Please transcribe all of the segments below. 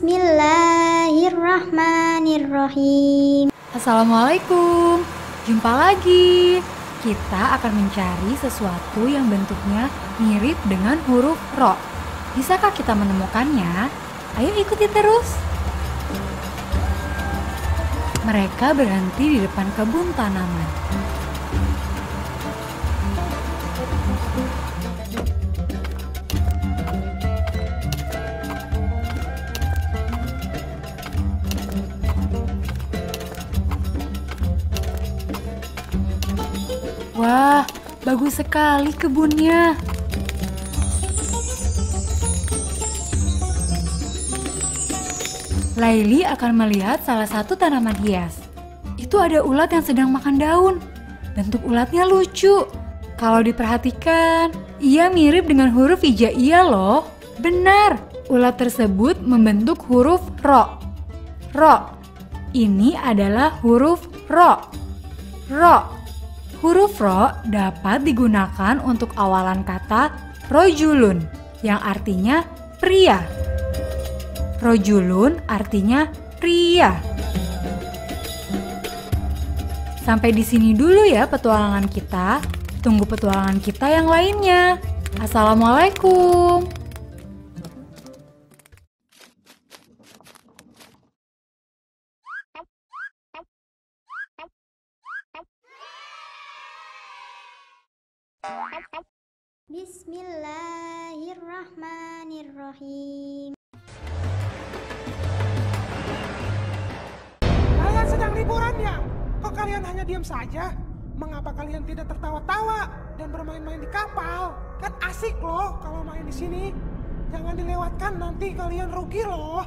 Bismillahirrahmanirrahim. Assalamualaikum, jumpa lagi. Kita akan mencari sesuatu yang bentuknya mirip dengan huruf ro. Bisakah kita menemukannya? Ayo ikuti terus. Mereka berhenti di depan kebun tanaman. Wah, bagus sekali kebunnya. Laili akan melihat salah satu tanaman hias. Itu ada ulat yang sedang makan daun. Bentuk ulatnya lucu. Kalau diperhatikan, ia mirip dengan huruf hijaiyah loh. Benar, ulat tersebut membentuk huruf ro. Ro. Ini adalah huruf ro. Ro. Huruf ro dapat digunakan untuk awalan kata rojulun yang artinya pria. Rojulun artinya pria. Sampai di sini dulu ya petualangan kita. Tunggu petualangan kita yang lainnya. Assalamualaikum. Bismillahirrahmanirrahim. Kalian sedang liburan ya? Kok kalian hanya diam saja? Mengapa kalian tidak tertawa-tawa dan bermain-main di kapal? Kan asik loh kalau main di sini. Jangan dilewatkan nanti kalian rugi loh.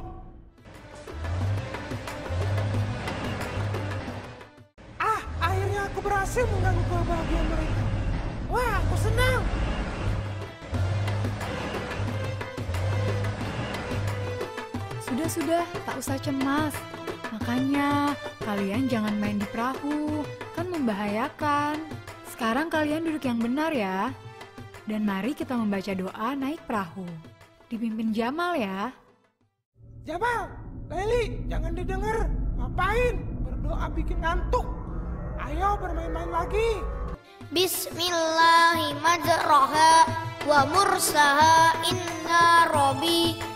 Ah, akhirnya aku berhasil mengganggu kebahagiaan mereka. Wah, aku senang. Sudah-sudah, tak usah cemas. Makanya, kalian jangan main di perahu, kan membahayakan. Sekarang kalian duduk yang benar ya. Dan mari kita membaca doa naik perahu. Dipimpin Jamal ya. Jamal, Leli, jangan didengar. Ngapain? Berdoa bikin ngantuk. Ayo bermain-main lagi. Bismillahirrahmanirrahim. Wa mursaha inna robi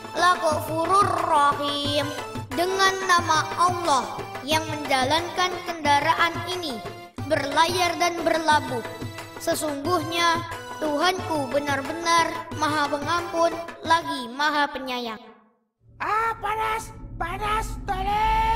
rahim. Dengan nama Allah yang menjalankan kendaraan ini berlayar dan berlabuh. Sesungguhnya Tuhanku benar-benar maha pengampun lagi maha penyayang. Ah, panas, panas, tolong.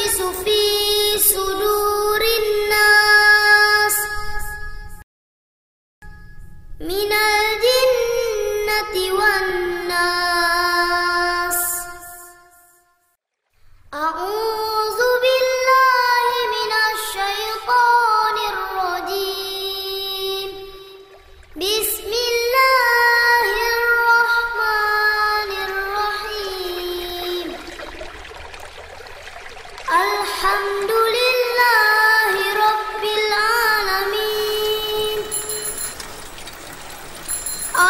يوسوس في صدور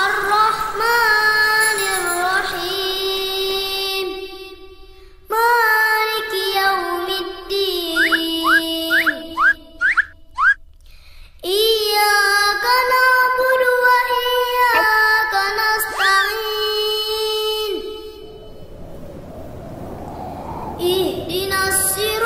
الرحمن الرحيم. مالك يوم الدين. إياك وإياك نستعين. اهدنا الصراط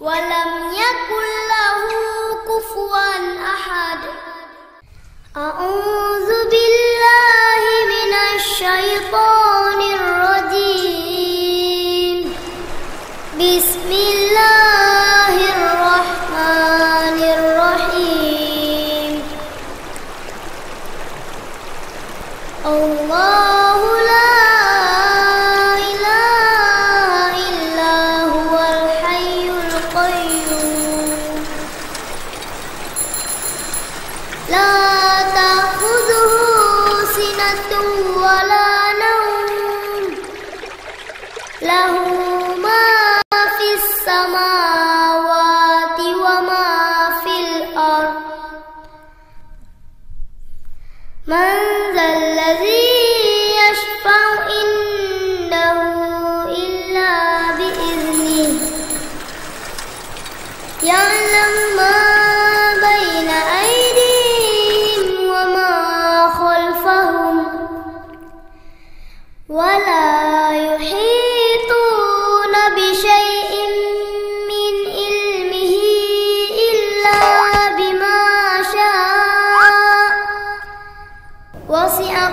ولم يكن له كفوا أحد. أعوذ بالله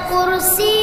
كرسيه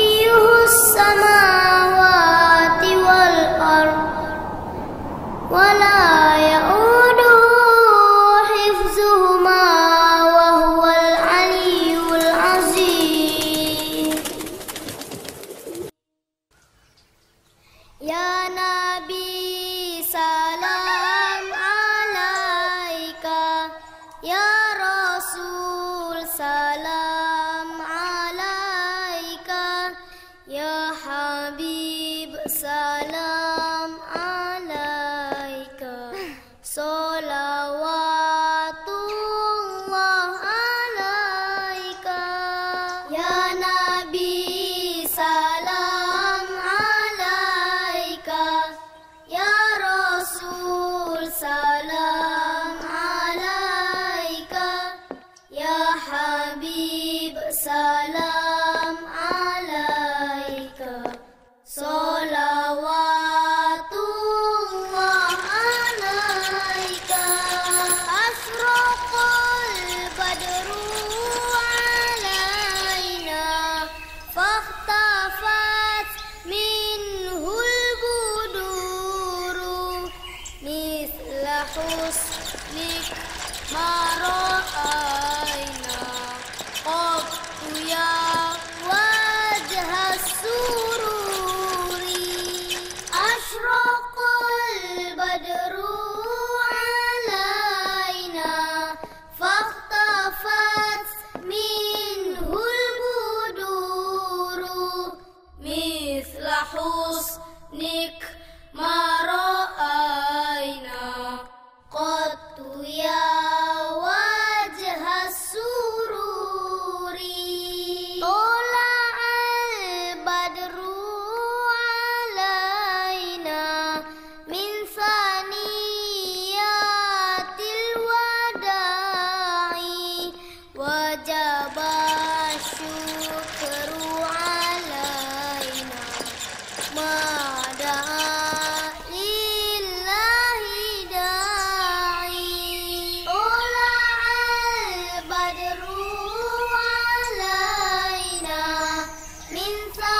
Info.